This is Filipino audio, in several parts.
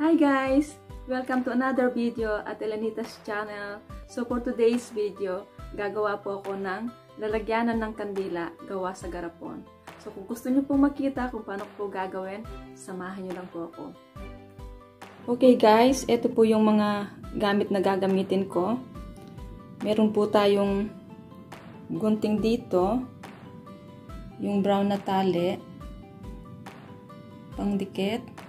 Hi guys! Welcome to another video at Elanita's channel. So for today's video, gagawa po ako ng lalagyanan ng kandila gawa sa garapon. So kung gusto niyo po makita kung paano po gagawin, samahan niyo lang po ako. Okay guys, ito po yung mga gamit na gagamitin ko. Meron po tayong gunting dito, yung brown na tali, pangdikit,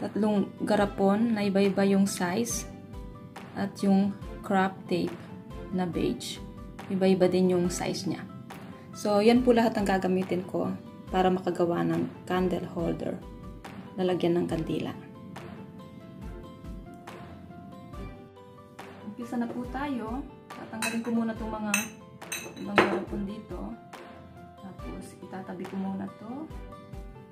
tatlong garapon na iba-iba yung size at yung crop tape na beige. Iba-iba din yung size niya. So, yan po lahat ang gagamitin ko para makagawa ng candle holder. Lalagyan ng kandila. Umpisa na po tayo. Tatanggalin ko muna itong mga ibang garapon dito. Tapos, itatabi ko muna to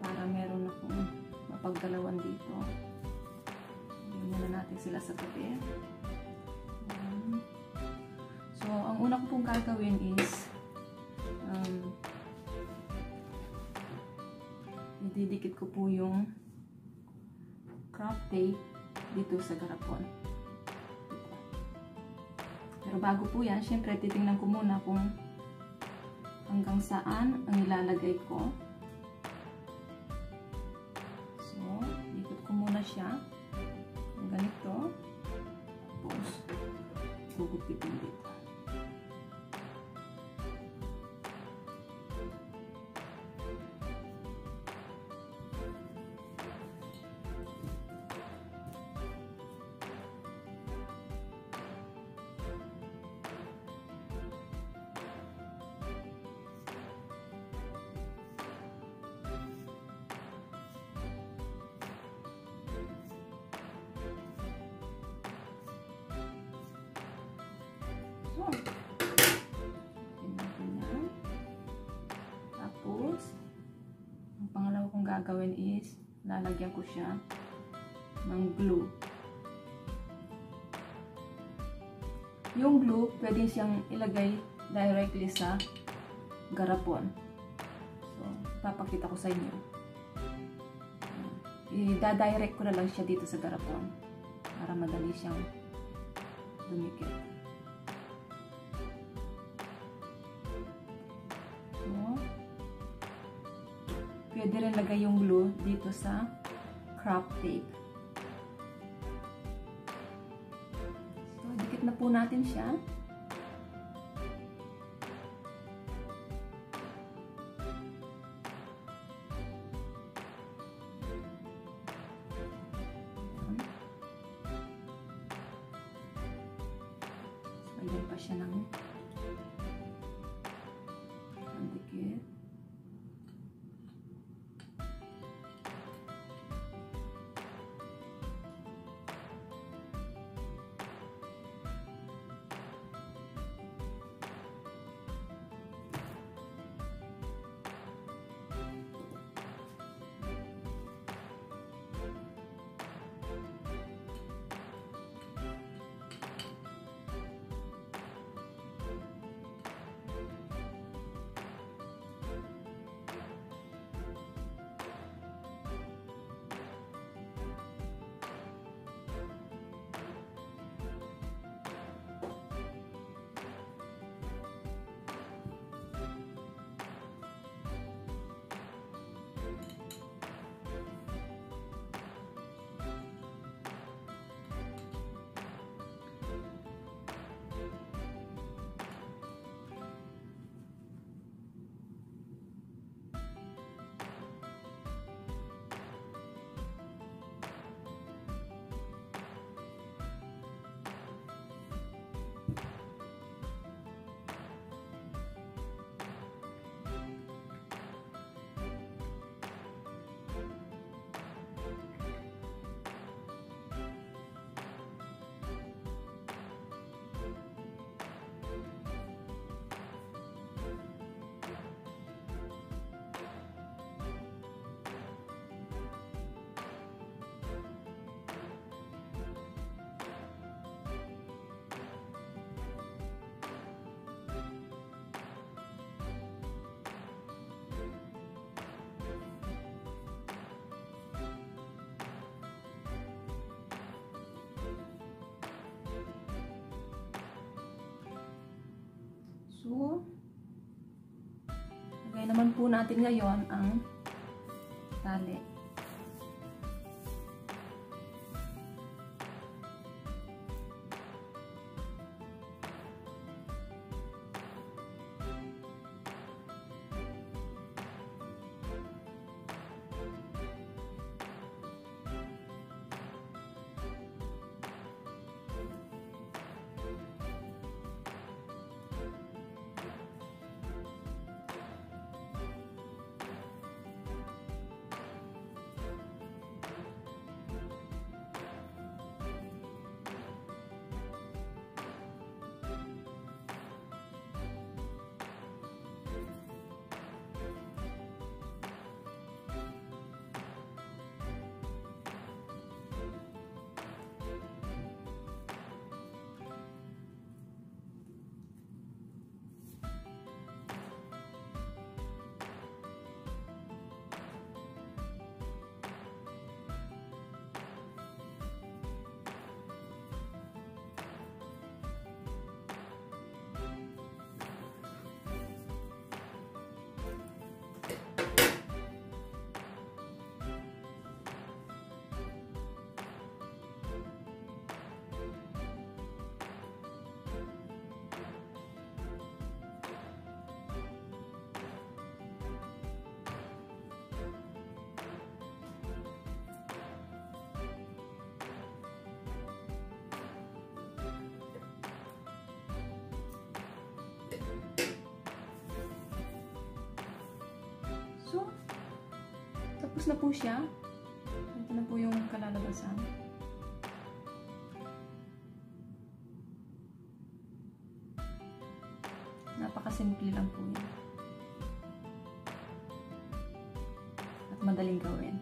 para meron akong mapaggalawan dito. Hindi muna natin sila sa tabi. So, ang una ko pong gagawin is um, ididikit ko po yung crop tape dito sa garapon. Pero bago po yan, syempre titingnan ko muna kung hanggang saan ang ilalagay ko. Gugupitin dito. Natin Tapos, ang pangalawa kong gagawin is, lalagyan ko siya ng glue. Yung glue, pwede siyang ilagay directly sa garapon. So, papakita ko sa inyo. I-direct ko na lang siya dito sa garapon para madali siyang dumikit. Pwede rin lagay yung glue dito sa crop tape. So, dikit na po natin siya. So, lagay naman po natin ngayon ang tali. So, tapos na po siya. Ito na po yung kalalabasan. Napakasimple lang po yan. At madaling gawin.